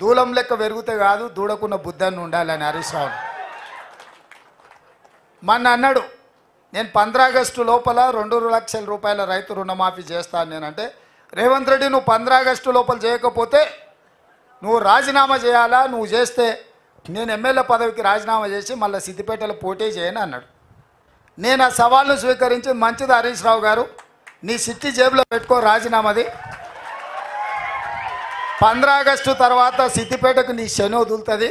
దూలం లెక్క పెరిగితే కాదు దూడకున్న బుద్ధాన్ని ఉండాలని హరీష్ రావు మొన్న అన్నాడు నేను పంద్రాగస్టు లోపల రెండు లక్షల రూపాయల రైతు రుణమాఫీ చేస్తాను నేనంటే రేవంత్ రెడ్డి నువ్వు పంద్రాగస్టు లోపల చేయకపోతే నువ్వు రాజీనామా చేయాలా? నువ్వు చేస్తే నేను ఎమ్మెల్యే పదవికి రాజీనామా చేసి మళ్ళీ సిద్దిపేటలో పోటీ చేయను అన్నాడు. నేను ఆ సవాల్ను స్వీకరించి మంచిది హరీష్ రావు గారు నీ సిట్టి జేబులో పెట్టుకో రాజీనామాది. పంద్రా ఆగస్టు తర్వాత సిద్దిపేటకు నీ శని వదులుతుంది.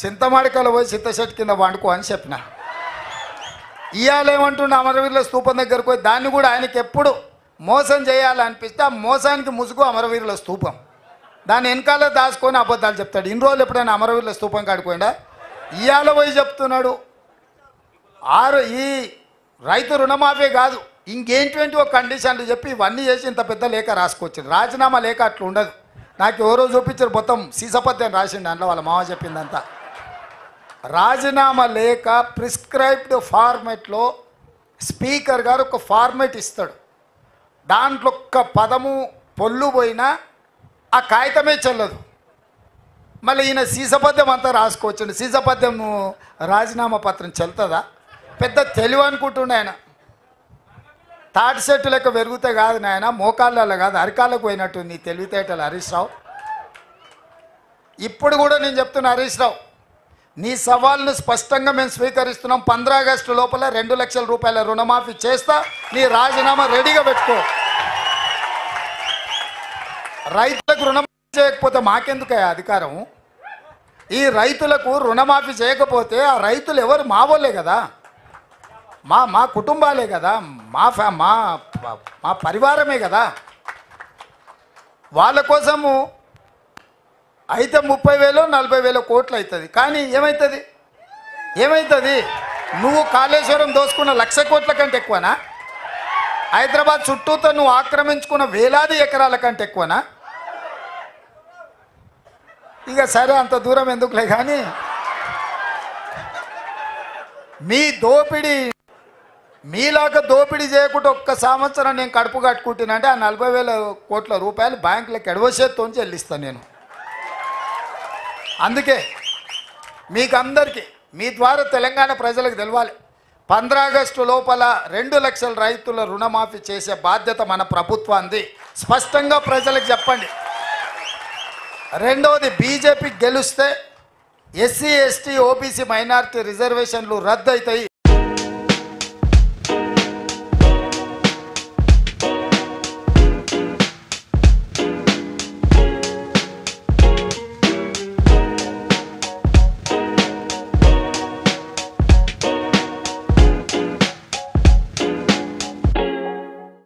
చింతమాడికలు పోయి చింతశెట్టు కింద వండుకో అని చెప్పిన. ఇవాళ అమరవీరుల స్తూపం దగ్గరకు పోయి దాన్ని కూడా ఆయనకి ఎప్పుడు మోసం చేయాలనిపిస్తే ఆ మోసానికి ముసుగు అమరవీరుల స్తూపం దాన్ని వెనకాల దాచుకొని అబద్ధాలు చెప్తాడు. ఇన్ని రోజులు ఎప్పుడైనా అమరవీరుల స్తూపం కాడిపోయిందా ఇవాళ పోయి చెప్తున్నాడు. ఆరు ఈ రైతు రుణమాఫీ కాదు. ఇంకేంటువంటి ఒక కండిషన్లు చెప్పి ఇవన్నీ చేసి ఇంత పెద్ద లేఖ రాసుకొచ్చింది రాజీనామా లేఖ అట్లా ఉండదు. నాకు ఎవరో చూపించారు మొత్తం సీసపద్యం రాసిండు అందులో వాళ్ళ మామ చెప్పిందంతా. రాజీనామా లేఖ ప్రిస్క్రైబ్డ్ ఫార్మెట్లో స్పీకర్ గారు ఒక ఫార్మెట్ ఇస్తాడు. దాంట్లో ఒక్క పదము పొల్లు పోయినా ఆ కాగితమే చెల్లదు. మళ్ళీ ఈయన సీసపద్యం అంతా రాసుకోవచ్చండి. సీసపద్యం రాజీనామా పత్రం చెల్తుందా పెద్ద తెలివి అనుకుంటుండే ఆయన. తాటి చెట్టు లెక్క పెరుగుతే కాదు నాయన మోకాళ్ళలో కాదు అరికాళ్ళకు పోయినట్టు నీ తెలివితేటలు హరీష్ రావు. ఇప్పుడు కూడా నేను చెప్తున్నా హరీష్ రావు నీ సవాల్ను స్పష్టంగా మేము స్వీకరిస్తున్నాం. పంద్రా ఆగస్టు లోపల రెండు లక్షల రూపాయల రుణమాఫీ చేస్తా నీ రాజీనామా రెడీగా పెట్టుకో. రైతులకు రుణమాఫీ చేయకపోతే మాకెందుకయ్యా అధికారం? ఈ రైతులకు రుణమాఫీ చేయకపోతే ఆ రైతులు ఎవరు? మావోలే కదా. మా మా కుటుంబాలే కదా. మా ఫ్యా మా మా పరివారమే కదా. వాళ్ళ కోసము అయితే ముప్పై వేలు నలభై వేల కోట్లు అవుతుంది కానీ ఏమవుతుంది ఏమవుతుంది నువ్వు కాళేశ్వరం దోసుకున్న లక్ష కోట్ల కంటే ఎక్కువనా? హైదరాబాద్ చుట్టూతో నువ్వు ఆక్రమించుకున్న వేలాది ఎకరాల కంటే ఎక్కువనా? ఇక సరే అంత దూరం ఎందుకులే కానీ మీ దోపిడీ మీలాగా దోపిడీ చేయకుండా ఒక్క సంవత్సరం నేను కడుపు కట్టుకుంటున్నానంటే ఆ నలభై వేల కోట్ల రూపాయలు బ్యాంకులకు ఎడవసేత్తో చెల్లిస్తాను నేను. అందుకే మీకందరికీ మీ ద్వారా తెలంగాణ ప్రజలకు తెలవాలి. పంద్రా ఆగస్టు లోపల రెండు లక్షల రైతుల రుణమాఫీ చేసే బాధ్యత మన ప్రభుత్వాన్ని స్పష్టంగా ప్రజలకు చెప్పండి. రెండవది బీజేపీ గెలిస్తే ఎస్సీ ఎస్టీ ఓబీసీ మైనారిటీ రిజర్వేషన్లు రద్దు అవుతాయి